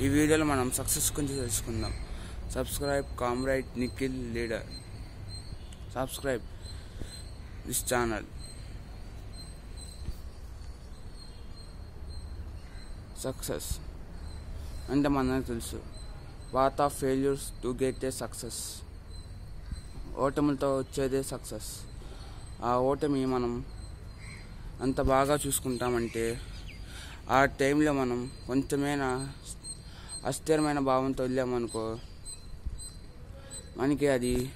ఈ వీడియోలో మనం సక్సెస్ గురించి తెలుసుకుందాం. Subscribe comrade Nikhil leader. Subscribe this channel. Success. అంటే మనకు తెలుసు? Path of failures to get a success. ఓటములతో వచ్చేదే సక్సెస్. ఆ ఓటమి మనం అంత బాగా చూసుకుంటామంటే ఆ టైంలో మనం కొంచెమైనా అస్థిరమైన భావంతో వెళ్ళామనుకో మనకి అది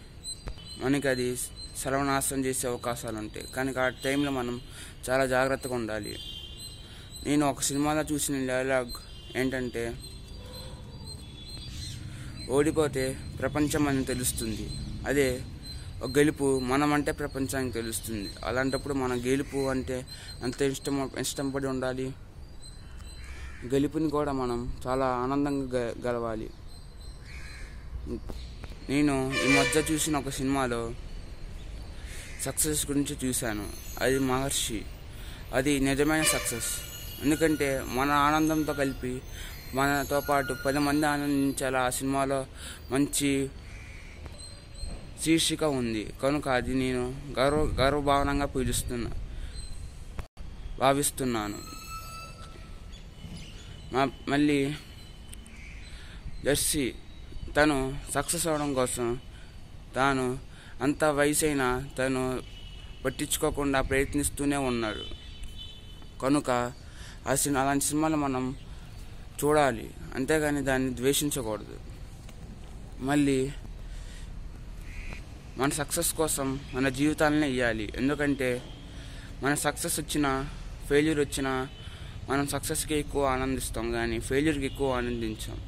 మనకి అది సర్వనాశనం చేసే అవకాశాలు ఉంటాయి కానీ ఆ టైంలో మనం చాలా జాగ్రత్తగా ఉండాలి. నేను ఒక సినిమాలో చూసిన డైలాగ్ ఏంటంటే ఓడిపోతే ప్రపంచం అని తెలుస్తుంది. అదే ఒక గెలుపు మనం అంటే ప్రపంచానికి తెలుస్తుంది. అలాంటప్పుడు మన గెలుపు అంటే అంత ఇష్టం ఇష్టపడి ఉండాలి. గెలుపుని కూడా మనం చాలా ఆనందంగా గెలవాలి. నేను ఈ మధ్య చూసిన ఒక సినిమాలో సక్సెస్ గురించి చూశాను. అది మహర్షి. అది నిజమైన సక్సెస్. ఎందుకంటే మన ఆనందంతో కలిపి మనతో పాటు పది మంది ఆనందించేలా ఆ సినిమాలో మంచి శీర్షిక ఉంది. కనుక అది నేను గర్వ గర్వభావనంగా పూజిస్తున్నా భావిస్తున్నాను. మళ్ళీ జెర్సీ తను సక్సెస్ అవడం కోసం తాను అంత వయసైనా తను పట్టించుకోకుండా ప్రయత్నిస్తూనే ఉన్నాడు. కనుక ఆ సినిమా అలాంటి సినిమాలు మనం చూడాలి. అంతేగాని దాన్ని ద్వేషించకూడదు. మళ్ళీ మన సక్సెస్ కోసం మన జీవితాలనే ఇవ్వాలి ఎందుకంటే మన సక్సెస్ వచ్చినా ఫెయిల్యూర్ వచ్చినా మనం సక్సెస్కి ఎక్కువ ఆనందిస్తాం కానీ ఫెయిల్యూర్కి ఎక్కువ ఆనందించాం.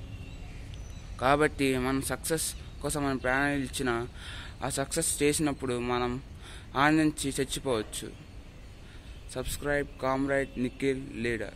కాబట్టి మనం సక్సెస్ కోసం మనం ప్రాణాలు ఇచ్చిన ఆ సక్సెస్ చేసినప్పుడు మనం ఆనందించి చచ్చిపోవచ్చు. Subscribe comrade Nikhil leader